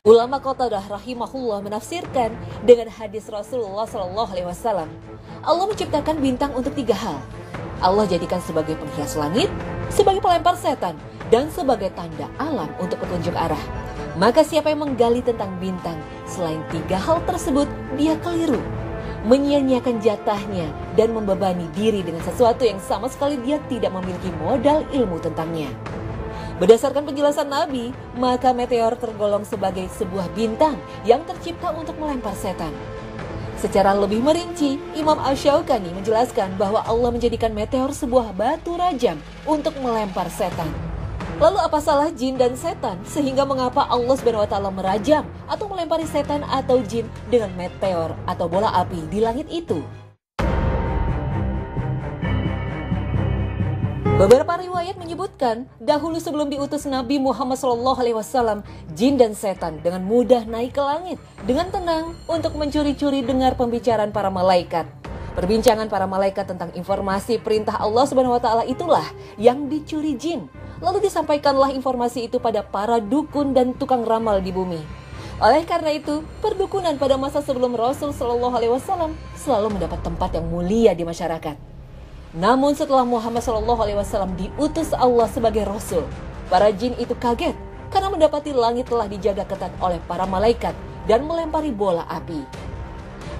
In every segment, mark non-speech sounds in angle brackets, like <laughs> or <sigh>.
Ulama Qatadah rahimahullah menafsirkan dengan hadis Rasulullah Shallallahu alaihi wasallam. Allah menciptakan bintang untuk tiga hal. Allah jadikan sebagai penghias langit, sebagai pelempar setan, dan sebagai tanda alam untuk petunjuk arah. Maka siapa yang menggali tentang bintang selain tiga hal tersebut, dia keliru. Menyia-nyiakan jatahnya dan membebani diri dengan sesuatu yang sama sekali dia tidak memiliki modal ilmu tentangnya. Berdasarkan penjelasan Nabi, maka meteor tergolong sebagai sebuah bintang yang tercipta untuk melempar setan. Secara lebih merinci, Imam Ash-Shawqani menjelaskan bahwa Allah menjadikan meteor sebuah batu rajam untuk melempar setan. Lalu apa salah jin dan setan sehingga mengapa Allah Subhanahu wa taala merajam atau melempari setan atau jin dengan meteor atau bola api di langit itu? Beberapa riwayat menyebutkan dahulu sebelum diutus Nabi Muhammad SAW, jin dan setan dengan mudah naik ke langit dengan tenang untuk mencuri-curi dengar pembicaraan para malaikat. Perbincangan para malaikat tentang informasi perintah Allah Subhanahu wa taala itulah yang dicuri jin. Lalu disampaikanlah informasi itu pada para dukun dan tukang ramal di bumi. Oleh karena itu, perdukunan pada masa sebelum Rasul wasallam selalu mendapat tempat yang mulia di masyarakat. Namun setelah Muhammad SAW diutus Allah sebagai Rasul, para jin itu kaget karena mendapati langit telah dijaga ketat oleh para malaikat dan melempari bola api.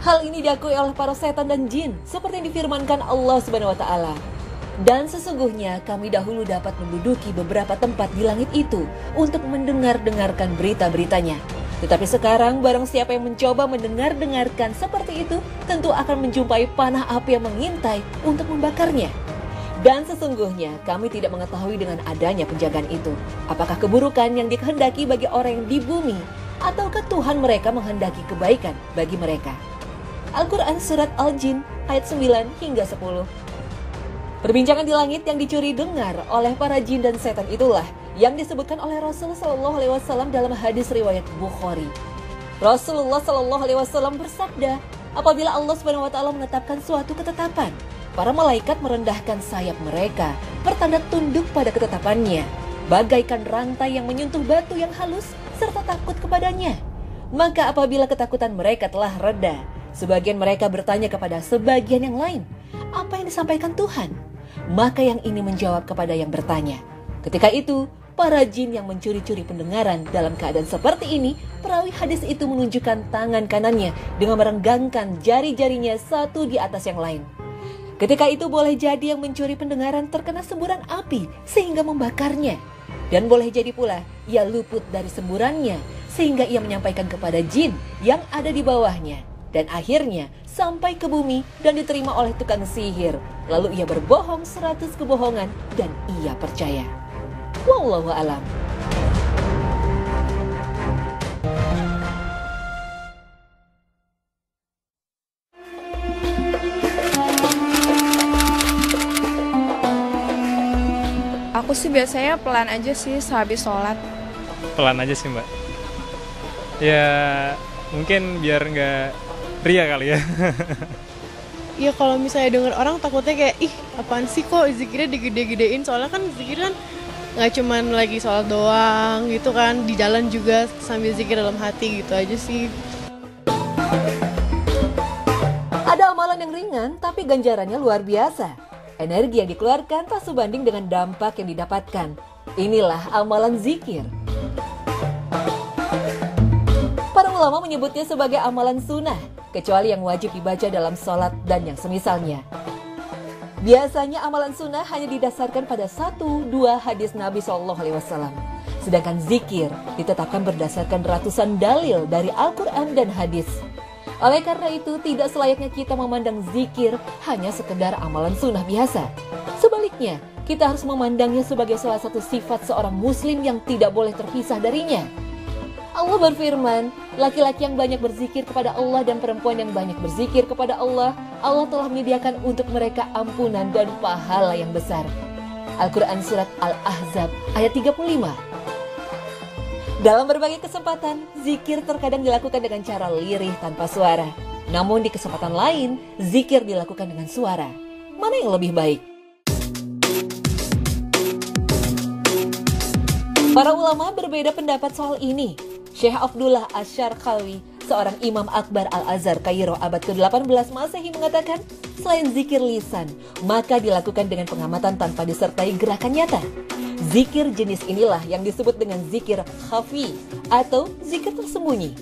Hal ini diakui oleh para setan dan jin seperti yang difirmankan Allah Subhanahu wa taala. Dan sesungguhnya kami dahulu dapat menduduki beberapa tempat di langit itu untuk mendengar-dengarkan berita-beritanya. Tetapi sekarang barang siapa yang mencoba mendengar-dengarkan seperti itu tentu akan menjumpai panah api yang mengintai untuk membakarnya. Dan sesungguhnya kami tidak mengetahui dengan adanya penjagaan itu. Apakah keburukan yang dikehendaki bagi orang yang di bumi ataukah Tuhan mereka menghendaki kebaikan bagi mereka. Al-Quran Surat Al-Jin ayat 9 hingga 10 Perbincangan di langit yang dicuri dengar oleh para jin dan setan itulah yang disebutkan oleh Rasulullah Shallallahu Alaihi Wasallam dalam hadis riwayat Bukhari. Rasulullah Shallallahu Alaihi Wasallam bersabda, apabila Allah Subhanahu Wa Taala menetapkan suatu ketetapan, para malaikat merendahkan sayap mereka, pertanda tunduk pada ketetapannya, bagaikan rantai yang menyentuh batu yang halus serta takut kepadanya. Maka apabila ketakutan mereka telah reda, sebagian mereka bertanya kepada sebagian yang lain, apa yang disampaikan Tuhan? Maka yang ini menjawab kepada yang bertanya. Ketika itu, para jin yang mencuri-curi pendengaran dalam keadaan seperti ini, perawi hadis itu menunjukkan tangan kanannya dengan merenggangkan jari-jarinya satu di atas yang lain. Ketika itu boleh jadi yang mencuri pendengaran terkena semburan api sehingga membakarnya. Dan boleh jadi pula ia luput dari semburannya sehingga ia menyampaikan kepada jin yang ada di bawahnya dan akhirnya sampai ke bumi dan diterima oleh tukang sihir. Lalu ia berbohong seratus kebohongan dan ia percaya. Wallahu alam. Aku sih biasanya pelan aja sih sehabis sholat. Pelan aja sih mbak. Ya mungkin biar nggak Ria kali ya. <laughs> Iya kalau misalnya denger orang takutnya kayak ih apaan sih kok zikirnya digede-gedein soalnya kan zikir kan nggak cuman lagi sholat doang gitu kan di jalan juga sambil zikir dalam hati gitu aja sih. Ada amalan yang ringan tapi ganjarannya luar biasa. Energi yang dikeluarkan tak sebanding dengan dampak yang didapatkan. Inilah amalan zikir. Para ulama menyebutnya sebagai amalan sunnah kecuali yang wajib dibaca dalam sholat dan yang semisalnya. Biasanya amalan sunnah hanya didasarkan pada satu dua hadis Nabi Shallallahu Alaihi Wasallam. Sedangkan zikir ditetapkan berdasarkan ratusan dalil dari Al-Quran dan hadis. Oleh karena itu, tidak selayaknya kita memandang zikir hanya sekedar amalan sunnah biasa. Sebaliknya, kita harus memandangnya sebagai salah satu sifat seorang muslim yang tidak boleh terpisah darinya. Allah berfirman, laki-laki yang banyak berzikir kepada Allah dan perempuan yang banyak berzikir kepada Allah, Allah telah menyediakan untuk mereka ampunan dan pahala yang besar. Al-Quran Surat Al-Ahzab ayat 35 Dalam berbagai kesempatan, zikir terkadang dilakukan dengan cara lirih tanpa suara. Namun di kesempatan lain, zikir dilakukan dengan suara. Mana yang lebih baik? Para ulama berbeda pendapat soal ini. Syekh Abdullah Asyarqawi, seorang imam akbar Al-Azhar Kairo abad ke-18 Masehi mengatakan, selain zikir lisan, maka dilakukan dengan pengamatan tanpa disertai gerakan nyata. Zikir jenis inilah yang disebut dengan zikir khafi atau zikir tersembunyi.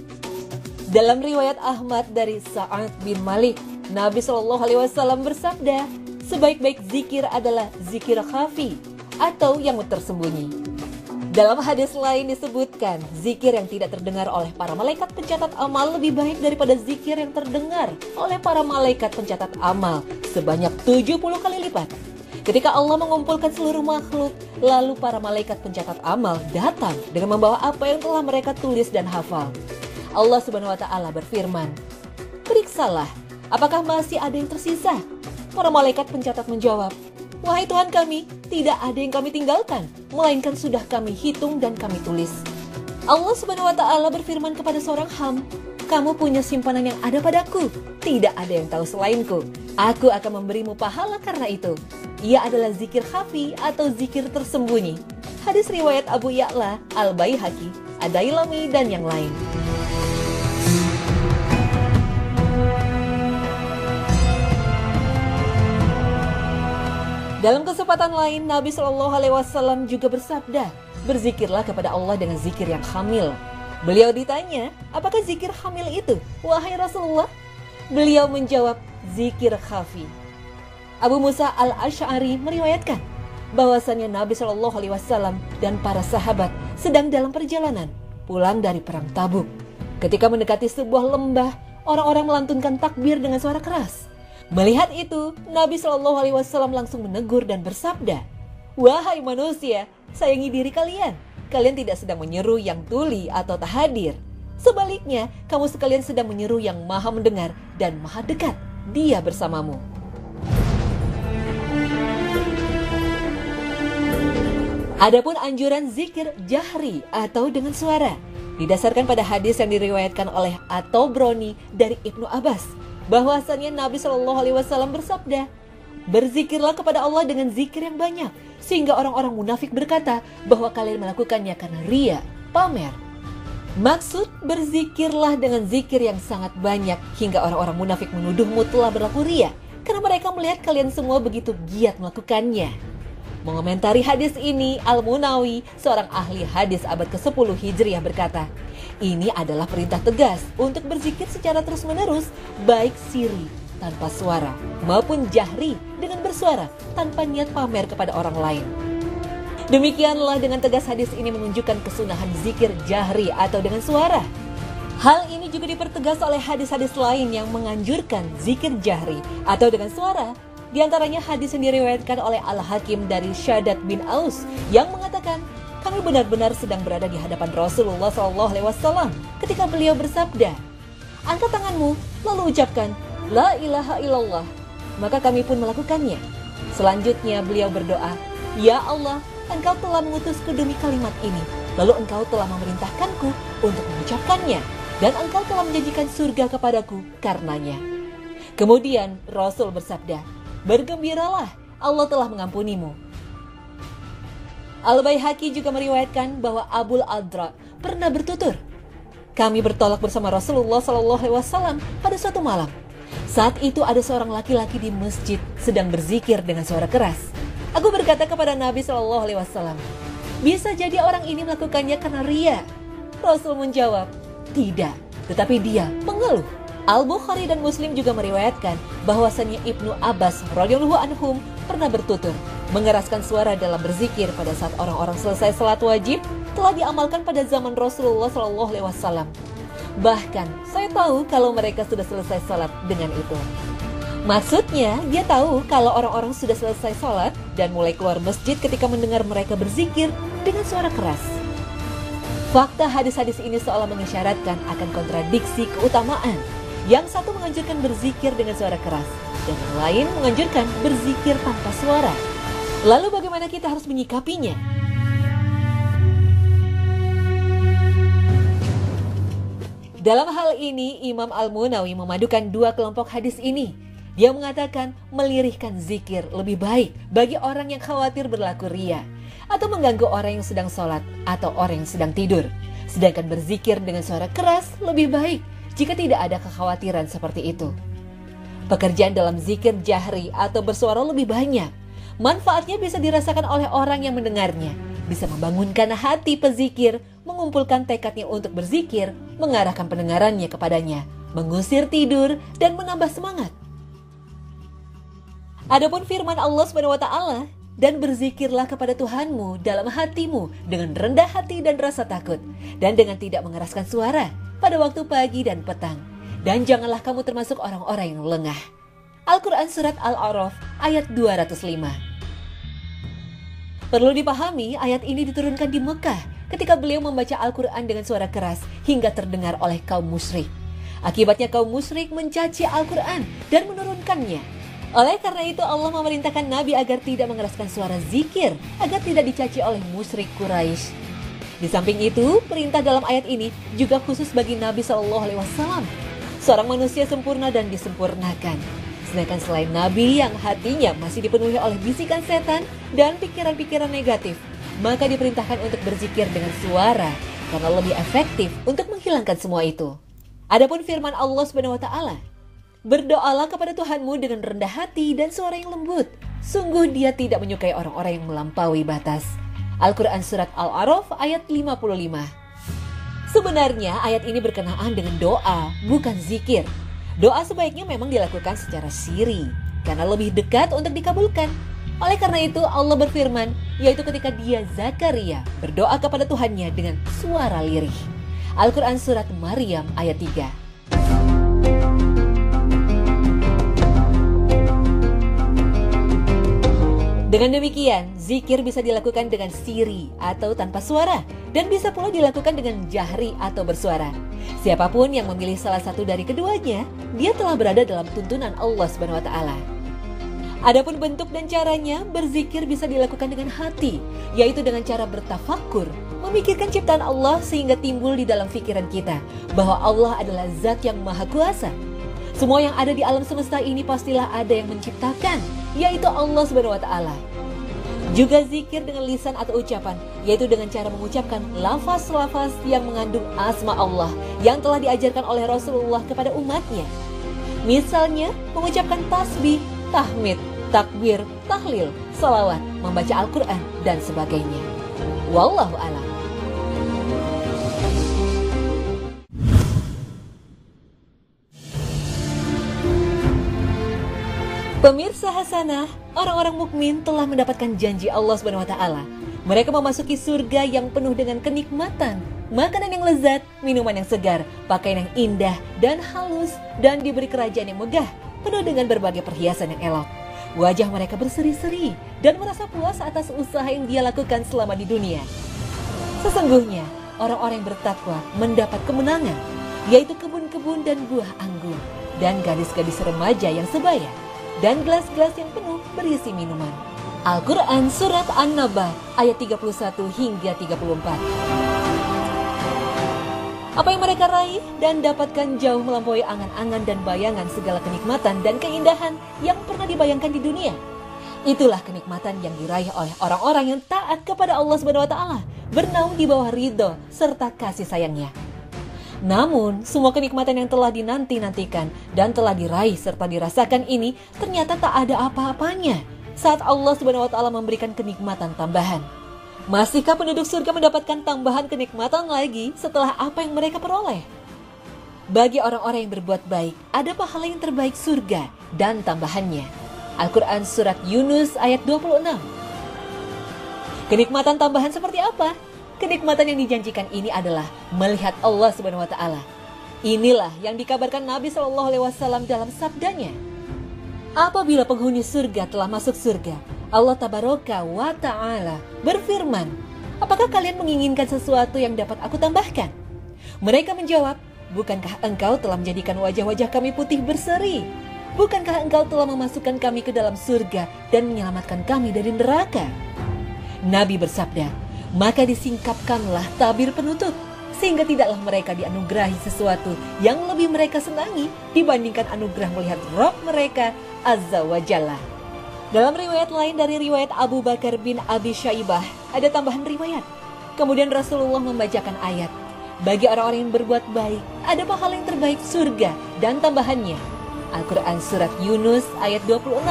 Dalam riwayat Ahmad dari Sa'ad bin Malik, Nabi Shallallahu Alaihi Wasallam bersabda, sebaik-baik zikir adalah zikir khafi atau yang tersembunyi. Dalam hadis lain disebutkan, zikir yang tidak terdengar oleh para malaikat pencatat amal lebih baik daripada zikir yang terdengar oleh para malaikat pencatat amal sebanyak 70 kali lipat. Ketika Allah mengumpulkan seluruh makhluk, lalu para malaikat pencatat amal datang dengan membawa apa yang telah mereka tulis dan hafal. Allah Subhanahu wa taala berfirman, "Periksalah, apakah masih ada yang tersisa?" Para malaikat pencatat menjawab, Wahai Tuhan kami, tidak ada yang kami tinggalkan, melainkan sudah kami hitung dan kami tulis. Allah Subhanahu wa taala berfirman kepada seorang ham, "Kamu punya simpanan yang ada padaku, tidak ada yang tahu selainku. Aku akan memberimu pahala karena itu." Ia adalah zikir khafi atau zikir tersembunyi. Hadis riwayat Abu Ya'la, Al-Baihaqi, Adailami dan yang lain. Dalam kesempatan lain, Nabi Shallallahu Alaihi Wasallam juga bersabda, berzikirlah kepada Allah dengan zikir yang hamil. Beliau ditanya, apakah zikir hamil itu? Wahai Rasulullah, beliau menjawab, zikir khafi. Abu Musa al Ashari meriwayatkan bahwasannya Nabi Shallallahu Alaihi Wasallam dan para sahabat sedang dalam perjalanan pulang dari perang Tabuk. Ketika mendekati sebuah lembah, orang-orang melantunkan takbir dengan suara keras. Melihat itu, Nabi Shallallahu Alaihi Wasallam langsung menegur dan bersabda, Wahai manusia, sayangi diri kalian. Kalian tidak sedang menyeru yang tuli atau tak hadir. Sebaliknya, kamu sekalian sedang menyeru yang maha mendengar dan maha dekat. Dia bersamamu. Adapun anjuran zikir jahri atau dengan suara didasarkan pada hadis yang diriwayatkan oleh Atobroni dari Ibnu Abbas bahwasannya Nabi Shallallahu Alaihi Wasallam bersabda, berzikirlah kepada Allah dengan zikir yang banyak, sehingga orang-orang munafik berkata bahwa kalian melakukannya karena ria, pamer. Maksud berzikirlah dengan zikir yang sangat banyak hingga orang-orang munafik menuduhmu telah berlaku ria karena mereka melihat kalian semua begitu giat melakukannya. Mengomentari hadis ini, Al-Munawi, seorang ahli hadis abad ke-10 Hijriah berkata, ini adalah perintah tegas untuk berzikir secara terus-menerus, baik siri tanpa suara maupun jahri dengan bersuara tanpa niat pamer kepada orang lain. Demikianlah dengan tegas hadis ini menunjukkan kesunahan zikir jahri atau dengan suara. Hal ini juga dipertegas oleh hadis-hadis lain yang menganjurkan zikir jahri atau dengan suara di antaranya hadis yang diriwayatkan oleh Al-Hakim dari Syadat bin Aus yang mengatakan kami benar-benar sedang berada di hadapan Rasulullah SAW ketika beliau bersabda, Angkat tanganmu, lalu ucapkan, La ilaha illallah. Maka kami pun melakukannya. Selanjutnya beliau berdoa, Ya Allah, engkau telah mengutusku demi kalimat ini. Lalu engkau telah memerintahkanku untuk mengucapkannya. Dan engkau telah menjanjikan surga kepadaku karenanya. Kemudian Rasul bersabda, Bergembiralah, Allah telah mengampunimu Al-Baihaqi juga meriwayatkan bahwa Abul Adra pernah bertutur. Kami bertolak bersama Rasulullah Shallallahu Alaihi Wasallam pada suatu malam. Saat itu ada seorang laki-laki di masjid sedang berzikir dengan suara keras. Aku berkata kepada Nabi Shallallahu Alaihi Wasallam, bisa jadi orang ini melakukannya karena ria. Rasul menjawab, tidak, tetapi dia pengeluh. Al-Bukhari dan Muslim juga meriwayatkan bahwasannya Ibnu Abbas radhiyallahu anhum pernah bertutur, mengeraskan suara dalam berzikir pada saat orang-orang selesai salat wajib telah diamalkan pada zaman Rasulullah Shallallahu alaihi wasallam. Bahkan saya tahu kalau mereka sudah selesai salat dengan itu. Maksudnya, dia tahu kalau orang-orang sudah selesai sholat dan mulai keluar masjid ketika mendengar mereka berzikir dengan suara keras. Fakta hadis-hadis ini seolah mengisyaratkan akan kontradiksi keutamaan yang satu menganjurkan berzikir dengan suara keras, dan yang lain menganjurkan berzikir tanpa suara. Lalu bagaimana kita harus menyikapinya? Dalam hal ini, Imam Al-Munawi memadukan dua kelompok hadis ini. Dia mengatakan melirihkan zikir lebih baik bagi orang yang khawatir berlaku ria atau mengganggu orang yang sedang sholat atau orang yang sedang tidur. Sedangkan berzikir dengan suara keras lebih baik jika tidak ada kekhawatiran seperti itu. Pekerjaan dalam zikir jahri atau bersuara lebih banyak. Manfaatnya bisa dirasakan oleh orang yang mendengarnya. Bisa membangunkan hati pezikir, mengumpulkan tekadnya untuk berzikir, mengarahkan pendengarannya kepadanya, mengusir tidur, dan menambah semangat. Adapun firman Allah taala, dan berzikirlah kepada Tuhanmu dalam hatimu dengan rendah hati dan rasa takut dan dengan tidak mengeraskan suara pada waktu pagi dan petang. Dan janganlah kamu termasuk orang-orang yang lengah. Al-Quran Surat Al-A'raf ayat 205 Perlu dipahami ayat ini diturunkan di Mekah ketika beliau membaca Al-Quran dengan suara keras hingga terdengar oleh kaum musyrik. Akibatnya kaum musyrik mencaci Al-Quran dan menurunkannya. Oleh karena itu Allah memerintahkan Nabi agar tidak mengeraskan suara zikir agar tidak dicaci oleh musyrik Quraisy. Di samping itu, perintah dalam ayat ini juga khusus bagi Nabi Shallallahu Wasallam, seorang manusia sempurna dan disempurnakan. Sedangkan selain Nabi yang hatinya masih dipenuhi oleh bisikan setan dan pikiran-pikiran negatif, maka diperintahkan untuk berzikir dengan suara karena lebih efektif untuk menghilangkan semua itu. Adapun firman Allah Subhanahu wa taala, Berdoalah kepada Tuhanmu dengan rendah hati dan suara yang lembut. Sungguh dia tidak menyukai orang-orang yang melampaui batas. Al-Quran Surat Al-Araf ayat 55 Sebenarnya ayat ini berkenaan dengan doa, bukan zikir. Doa sebaiknya memang dilakukan secara siri, karena lebih dekat untuk dikabulkan. Oleh karena itu Allah berfirman, yaitu ketika dia Zakaria berdoa kepada Tuhannya dengan suara lirih. Al-Quran Surat Maryam ayat 3 Dengan demikian, zikir bisa dilakukan dengan siri atau tanpa suara dan bisa pula dilakukan dengan jahri atau bersuara. Siapa pun yang memilih salah satu dari keduanya, dia telah berada dalam tuntunan Allah Subhanahu wa taala. Adapun bentuk dan caranya, berzikir bisa dilakukan dengan hati, yaitu dengan cara bertafakur, memikirkan ciptaan Allah sehingga timbul di dalam pikiran kita bahwa Allah adalah zat yang maha kuasa. Semua yang ada di alam semesta ini pastilah ada yang menciptakan, yaitu Allah Subhanahu wa taala. Juga zikir dengan lisan atau ucapan, yaitu dengan cara mengucapkan lafaz-lafaz yang mengandung asma Allah yang telah diajarkan oleh Rasulullah kepada umatnya. Misalnya, mengucapkan tasbih, tahmid, takbir, tahlil, salawat, membaca Al-Quran, dan sebagainya. Wallahu a'lam. Pemirsa Hasanah, orang-orang mukmin telah mendapatkan janji Allah taala. Mereka memasuki surga yang penuh dengan kenikmatan, makanan yang lezat, minuman yang segar, pakaian yang indah dan halus dan diberi kerajaan yang megah, penuh dengan berbagai perhiasan yang elok. Wajah mereka berseri-seri dan merasa puas atas usaha yang dia lakukan selama di dunia. Sesungguhnya, orang-orang yang bertakwa mendapat kemenangan, yaitu kebun-kebun dan buah anggur, dan gadis-gadis remaja yang sebaya dan gelas-gelas yang penuh berisi minuman. Al-Quran Surat An-Naba ayat 31 hingga 34. Apa yang mereka raih dan dapatkan jauh melampaui angan-angan dan bayangan segala kenikmatan dan keindahan yang pernah dibayangkan di dunia. Itulah kenikmatan yang diraih oleh orang-orang yang taat kepada Allah Subhanahu wa taala, bernaung di bawah ridho serta kasih sayangnya. Namun, semua kenikmatan yang telah dinanti-nantikan dan telah diraih serta dirasakan ini ternyata tak ada apa-apanya saat Allah Subhanahu wa taala memberikan kenikmatan tambahan. Masihkah penduduk surga mendapatkan tambahan kenikmatan lagi setelah apa yang mereka peroleh? Bagi orang-orang yang berbuat baik, ada pahala yang terbaik surga dan tambahannya. Al-Quran Surat Yunus ayat 26 Kenikmatan tambahan seperti apa? Kenikmatan yang dijanjikan ini adalah melihat Allah Subhanahu wa taala. Inilah yang dikabarkan Nabi Shallallahu alaihi wasallam dalam sabdanya. Apabila penghuni surga telah masuk surga, Allah tabaraka wa taala berfirman, "Apakah kalian menginginkan sesuatu yang dapat aku tambahkan?" Mereka menjawab, "Bukankah engkau telah menjadikan wajah-wajah kami putih berseri? Bukankah engkau telah memasukkan kami ke dalam surga dan menyelamatkan kami dari neraka?" Nabi bersabda, maka disingkapkanlah tabir penutup sehingga tidaklah mereka dianugerahi sesuatu yang lebih mereka senangi dibandingkan anugerah melihat Rob mereka Azza wa Jalla. Dalam riwayat lain dari riwayat Abu Bakar bin Abi Syaibah ada tambahan riwayat. Kemudian Rasulullah membacakan ayat bagi orang-orang yang berbuat baik, ada pahala yang terbaik surga dan tambahannya. Al-Quran Surat Yunus ayat 26.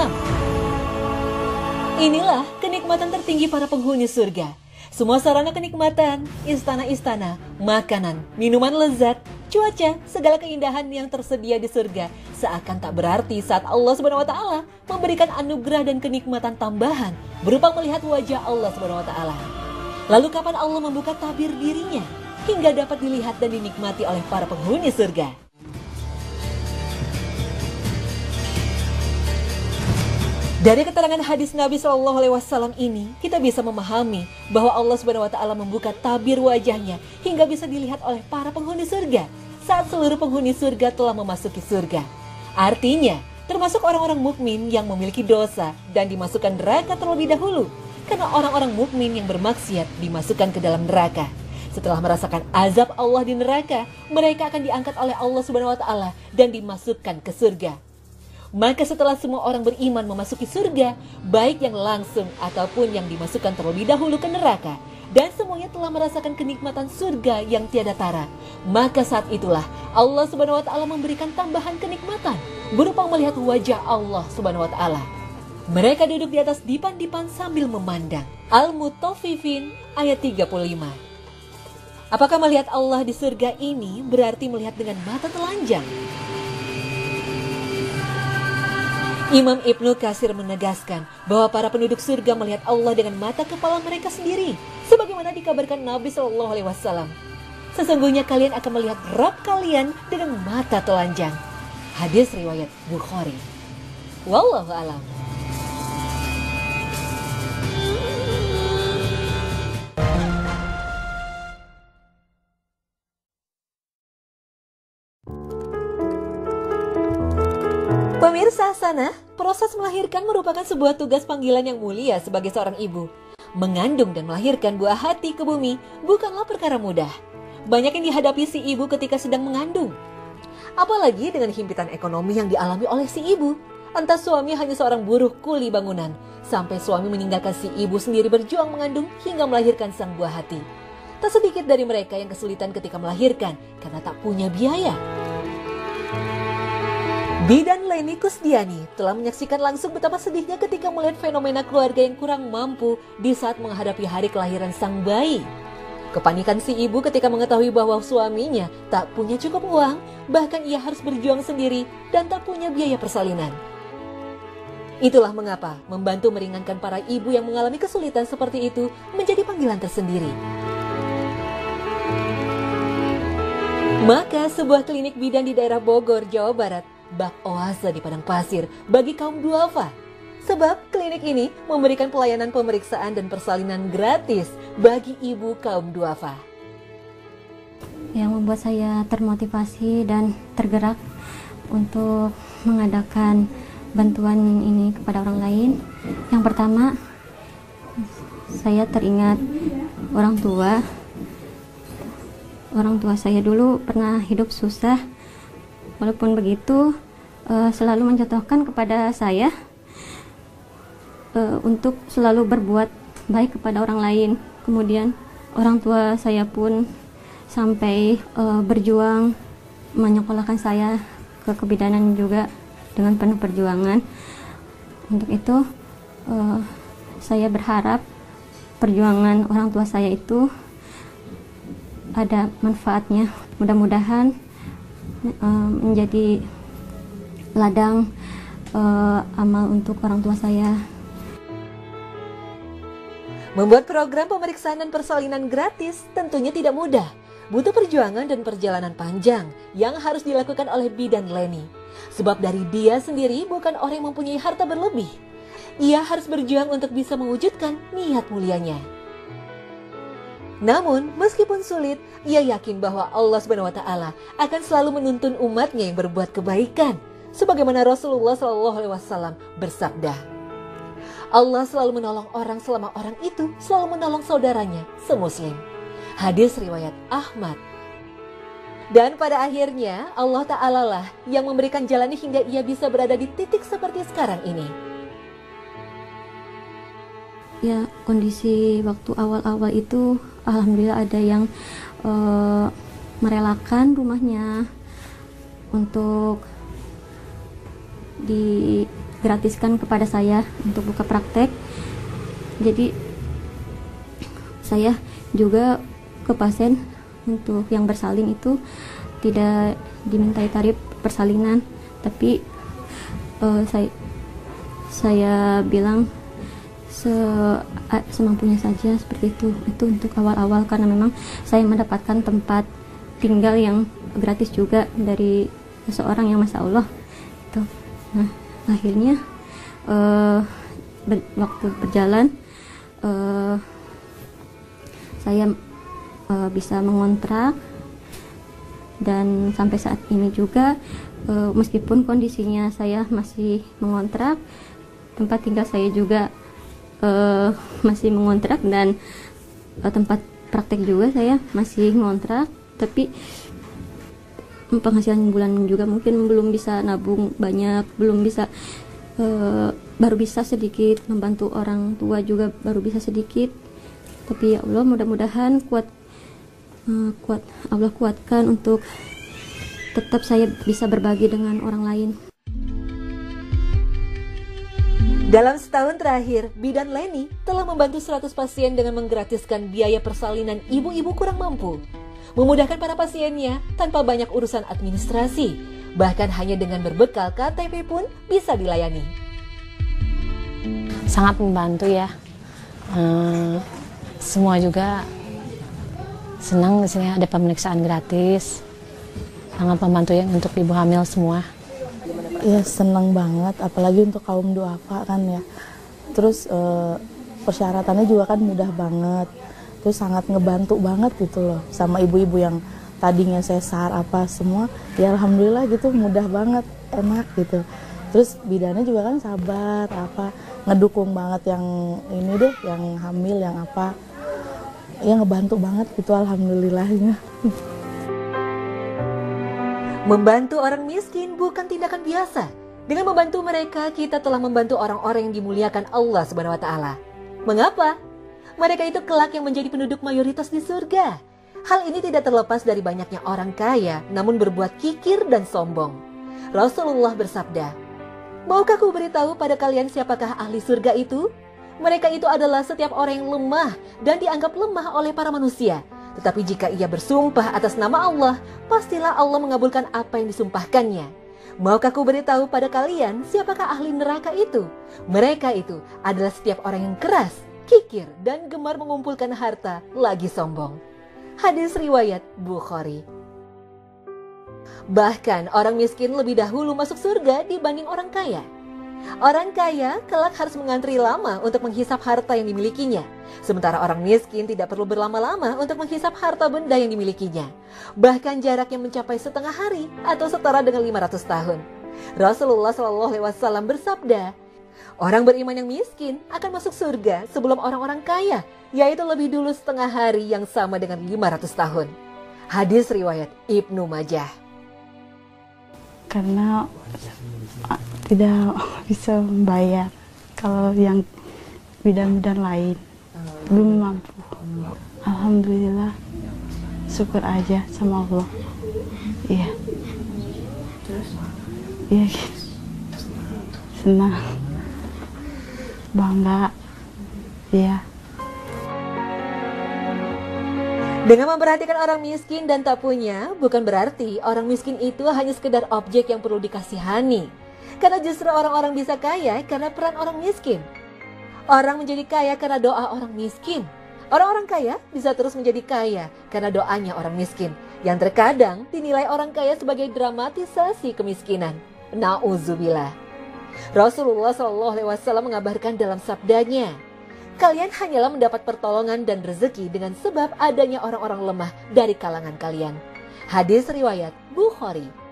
Inilah kenikmatan tertinggi para penghuni surga. Semua sarana kenikmatan, istana-istana, makanan, minuman lezat, cuaca, segala keindahan yang tersedia di surga seakan tak berarti saat Allah taala memberikan anugerah dan kenikmatan tambahan berupa melihat wajah Allah taala. Lalu kapan Allah membuka tabir dirinya hingga dapat dilihat dan dinikmati oleh para penghuni surga? Dari keterangan hadis Nabi Shallallahu Alaihi Wasallam ini, kita bisa memahami bahwa Allah Subhanahu Wa Taala membuka tabir wajahnya hingga bisa dilihat oleh para penghuni surga saat seluruh penghuni surga telah memasuki surga. Artinya, termasuk orang-orang mukmin yang memiliki dosa dan dimasukkan neraka terlebih dahulu, karena orang-orang mukmin yang bermaksiat dimasukkan ke dalam neraka. Setelah merasakan azab Allah di neraka, mereka akan diangkat oleh Allah Subhanahu Wa Taala dan dimasukkan ke surga. Maka setelah semua orang beriman memasuki surga, baik yang langsung ataupun yang dimasukkan terlebih dahulu ke neraka, dan semuanya telah merasakan kenikmatan surga yang tiada tara, maka saat itulah Allah Subhanahu wa taala memberikan tambahan kenikmatan berupa melihat wajah Allah Subhanahu wa taala. Mereka duduk di atas dipan-dipan sambil memandang. Al-Mutaffifin ayat 35. Apakah melihat Allah di surga ini berarti melihat dengan mata telanjang? Imam Ibnu Kasir menegaskan bahwa para penduduk surga melihat Allah dengan mata kepala mereka sendiri, sebagaimana dikabarkan Nabi Shallallahu Alaihi Wasallam. Sesungguhnya kalian akan melihat Rabb kalian dengan mata telanjang. Hadis riwayat Bukhari. Wallahu alam. Sana, proses melahirkan merupakan sebuah tugas panggilan yang mulia sebagai seorang ibu. Mengandung dan melahirkan buah hati ke bumi bukanlah perkara mudah. Banyak yang dihadapi si ibu ketika sedang mengandung. Apalagi dengan himpitan ekonomi yang dialami oleh si ibu. Entah suami hanya seorang buruh kuli bangunan, sampai suami meninggalkan si ibu sendiri berjuang mengandung hingga melahirkan sang buah hati. Tak sedikit dari mereka yang kesulitan ketika melahirkan karena tak punya biaya. Bidan Leni Kusdiani telah menyaksikan langsung betapa sedihnya ketika melihat fenomena keluarga yang kurang mampu di saat menghadapi hari kelahiran sang bayi. Kepanikan si ibu ketika mengetahui bahwa suaminya tak punya cukup uang, bahkan ia harus berjuang sendiri dan tak punya biaya persalinan. Itulah mengapa membantu meringankan para ibu yang mengalami kesulitan seperti itu menjadi panggilan tersendiri. Maka sebuah klinik bidan di daerah Bogor, Jawa Barat bak oase di padang pasir bagi kaum duafa. Sebab klinik ini memberikan pelayanan pemeriksaan dan persalinan gratis bagi ibu kaum duafa. Yang membuat saya termotivasi dan tergerak untuk mengadakan bantuan ini kepada orang lain. Yang pertama, saya teringat orang tua. Orang tua saya dulu pernah hidup susah Walaupun begitu, uh, selalu mencontohkan kepada saya uh, untuk selalu berbuat baik kepada orang lain. Kemudian orang tua saya pun sampai uh, berjuang menyekolahkan saya ke kebidanan juga dengan penuh perjuangan. Untuk itu, uh, saya berharap perjuangan orang tua saya itu ada manfaatnya. Mudah-mudahan menjadi ladang uh, amal untuk orang tua saya. Membuat program pemeriksaan dan persalinan gratis tentunya tidak mudah. Butuh perjuangan dan perjalanan panjang yang harus dilakukan oleh bidan Leni. Sebab dari dia sendiri bukan orang yang mempunyai harta berlebih. Ia harus berjuang untuk bisa mewujudkan niat mulianya. Namun, meskipun sulit, ia yakin bahwa Allah taala akan selalu menuntun umatnya yang berbuat kebaikan sebagaimana Rasulullah wasallam bersabda. Allah selalu menolong orang selama orang itu selalu menolong saudaranya semuslim. Hadis riwayat Ahmad. Dan pada akhirnya Allah Ta'ala lah yang memberikan jalan hingga ia bisa berada di titik seperti sekarang ini ya kondisi waktu awal-awal itu alhamdulillah ada yang uh, merelakan rumahnya untuk digratiskan kepada saya untuk buka praktek. Jadi saya juga ke pasien untuk yang bersalin itu tidak dimintai tarif persalinan, tapi uh, saya saya bilang se semampunya saja seperti itu. Itu untuk awal-awal karena memang saya mendapatkan tempat tinggal yang gratis juga dari seseorang yang masya Allah. Itu. Nah akhirnya uh, ber, waktu berjalan uh, saya uh, bisa mengontrak dan sampai saat ini juga uh, meskipun kondisinya saya masih mengontrak tempat tinggal saya juga uh, masih mengontrak dan uh, tempat praktek juga saya masih mengontrak tapi penghasilan bulan juga mungkin belum bisa nabung banyak belum bisa uh, baru bisa sedikit membantu orang tua juga baru bisa sedikit. Tapi ya Allah mudah-mudahan kuat uh, kuat Allah kuatkan untuk tetap saya bisa berbagi dengan orang lain dalam setahun terakhir, Bidan Leni telah membantu 100 pasien dengan menggratiskan biaya persalinan ibu-ibu kurang mampu. Memudahkan para pasiennya tanpa banyak urusan administrasi, bahkan hanya dengan berbekal KTP pun bisa dilayani. Sangat membantu ya. Hmm, semua juga senang di sini ada pemeriksaan gratis. Sangat membantu ya untuk ibu hamil semua ya senang banget. Apalagi untuk kaum duafa kan ya. Terus e, persyaratannya juga kan mudah banget. Terus sangat ngebantu banget gitu loh sama ibu-ibu yang tadinya sesar apa semua. Ya alhamdulillah gitu mudah banget enak gitu. Terus bidannya juga kan sabar apa ngedukung banget yang ini deh yang hamil yang apa. Ya ngebantu banget gitu alhamdulillahnya <laughs> Membantu orang miskin bukan tindakan biasa. Dengan membantu mereka, kita telah membantu orang-orang yang dimuliakan Allah Subhanahu wa taala. Mengapa? Mereka itu kelak yang menjadi penduduk mayoritas di surga. Hal ini tidak terlepas dari banyaknya orang kaya namun berbuat kikir dan sombong. Rasulullah bersabda, "Maukah ku beritahu pada kalian siapakah ahli surga itu? Mereka itu adalah setiap orang yang lemah dan dianggap lemah oleh para manusia." Tetapi jika ia bersumpah atas nama Allah, pastilah Allah mengabulkan apa yang disumpahkannya. Maukah ku beritahu pada kalian siapakah ahli neraka itu? Mereka itu adalah setiap orang yang keras, kikir, dan gemar mengumpulkan harta lagi sombong. Hadis riwayat Bukhari. Bahkan orang miskin lebih dahulu masuk surga dibanding orang kaya. Orang kaya kelak harus mengantri lama untuk menghisap harta yang dimilikinya. Sementara orang miskin tidak perlu berlama-lama untuk menghisap harta benda yang dimilikinya. Bahkan jaraknya mencapai setengah hari atau setara dengan 500 tahun. Rasulullah SAW bersabda, Orang beriman yang miskin akan masuk surga sebelum orang-orang kaya, yaitu lebih dulu setengah hari yang sama dengan 500 tahun. Hadis riwayat Ibnu Majah. Karena tidak <laughs> bisa membayar kalau yang bidan-bidan lain belum mampu. Alhamdulillah, syukur aja sama Allah. Iya. Iya, gitu. senang, bangga, iya. Dengan memperhatikan orang miskin dan tak punya, bukan berarti orang miskin itu hanya sekedar objek yang perlu dikasihani. Karena justru orang-orang bisa kaya karena peran orang miskin. Orang menjadi kaya karena doa orang miskin. Orang-orang kaya bisa terus menjadi kaya karena doanya orang miskin. Yang terkadang dinilai orang kaya sebagai dramatisasi kemiskinan. Nauzubillah. Rasulullah SAW mengabarkan dalam sabdanya, kalian hanyalah mendapat pertolongan dan rezeki dengan sebab adanya orang-orang lemah dari kalangan kalian. Hadis riwayat Bukhari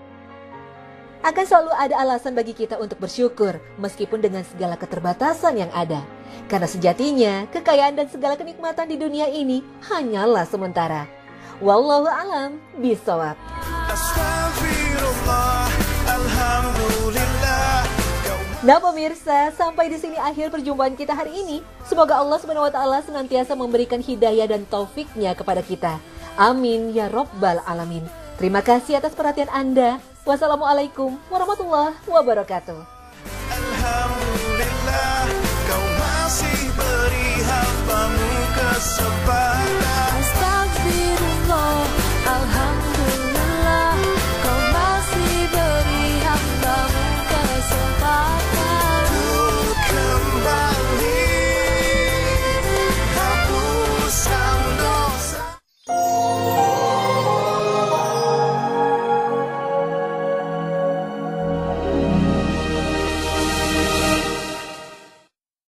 akan selalu ada alasan bagi kita untuk bersyukur meskipun dengan segala keterbatasan yang ada. Karena sejatinya kekayaan dan segala kenikmatan di dunia ini hanyalah sementara. Wallahu alam bisawab. Nah pemirsa, sampai di sini akhir perjumpaan kita hari ini. Semoga Allah Subhanahu wa taala senantiasa memberikan hidayah dan taufiknya kepada kita Amin ya Robbal Alamin. Terima kasih atas perhatian Anda. Wassalamualaikum warahmatullahi wabarakatuh. Alhamdulillah kau masih beri hambamu kesempatan